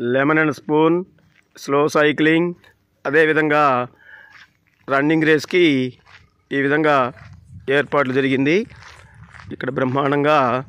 Lemon and spoon slow cycling అదేవిధంగా running రేస్కి ఈ విధంగా ఏర్పాట్లు జరిగింది. ఇక్కడ బ్రహ్మాండంగా